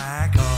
back up.